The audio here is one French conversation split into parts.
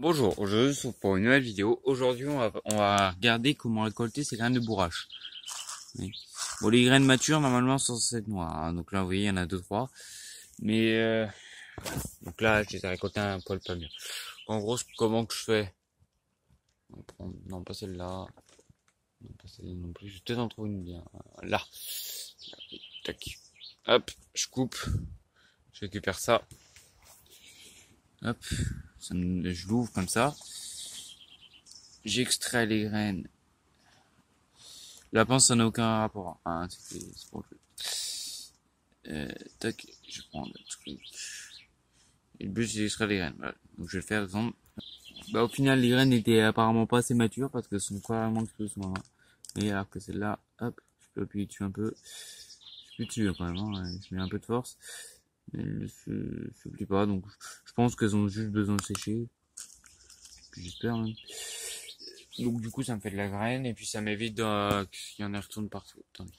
Bonjour, aujourd'hui c'est pour une nouvelle vidéo. Aujourd'hui on va, on va regarder comment récolter ces graines de bourrache. Bon les graines matures normalement sont être noires. hein. Donc là vous voyez il y en a deux trois. Mais euh, donc là je les ai récoltées un poil pas mieux. En gros comment que je fais? On va prendre- Non pas celle-là. Non pas celle-là non plus. Je vais peut-être en trouver une bien. Là. Tac. Hop, je coupe. Je récupère ça. Hop, je l'ouvre comme ça. J'extrais les graines. La pince, ça n'a aucun rapport. Hein, c'était, c'est pour le. Euh, tac, je prends le truc. Et le but, c'est d'extraire les graines. Voilà. Donc, je vais le faire exemple. Bah, au final, les graines étaient apparemment pas assez matures parce qu'elles sont carrément ma main. Et alors que celle-là, hop, je peux appuyer dessus un peu. Je suis dessus quand même, hein, je mets un peu de force. Elle ne se, pas, donc je pense qu'elles ont juste besoin de sécher. J'espère même. Donc du coup ça me fait de la graine et puis ça m'évite qu'il y en ait retourne partout. Attendez.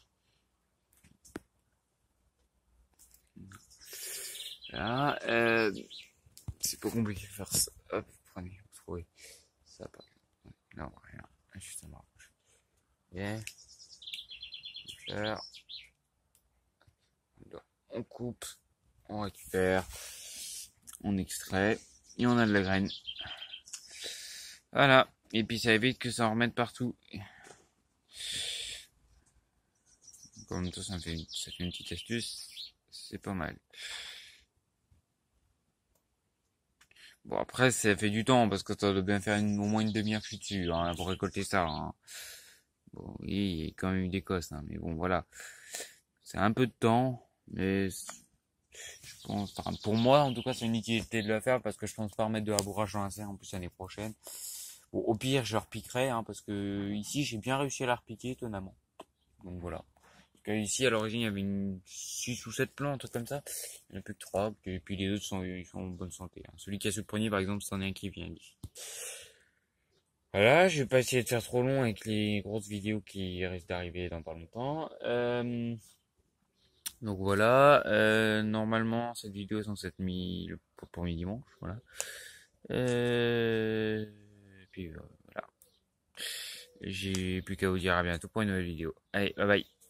Là, euh, c'est pas compliqué de faire ça. Hop, prenez, trouvez. Ça pas. Non, rien. Juste un. Faire. On coupe, on récupère, on extrait et on a de la graine. Voilà. Et puis ça évite que ça en remette partout. En même temps, ça fait une, petite astuce. C'est pas mal. Bon après ça fait du temps parce que ça doit bien faire au moins une demi-heure dessus hein, pour récolter ça. hein. Bon oui, il y a quand même eu des cosses, hein, mais bon voilà. C'est un peu de temps, mais je pense, enfin, pour moi en tout cas c'est une utilité de le faire parce que je pense pas remettre de la bourrage dans la serre en plus l'année prochaine. Au pire je repiquerai hein, parce que ici j'ai bien réussi à la repiquer étonnamment. Donc voilà. Parce ici à l'origine il y avait une 6 ou 7 plants, un truc comme ça. Il n'y en a plus que 3, et puis les autres sont, ils sont en bonne santé. hein. Celui qui a ce poignet par exemple c'en est un qui vient. Voilà, je vais pas essayer de faire trop long avec les grosses vidéos qui risquent d'arriver dans pas longtemps. Euh, donc voilà, euh, normalement cette vidéo est censée être mise le premier dimanche, voilà. Euh, puis euh, voilà. J'ai plus qu'à vous dire à bientôt pour une nouvelle vidéo. Allez, bye bye.